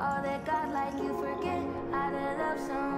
All that God like you forget, how to love someone.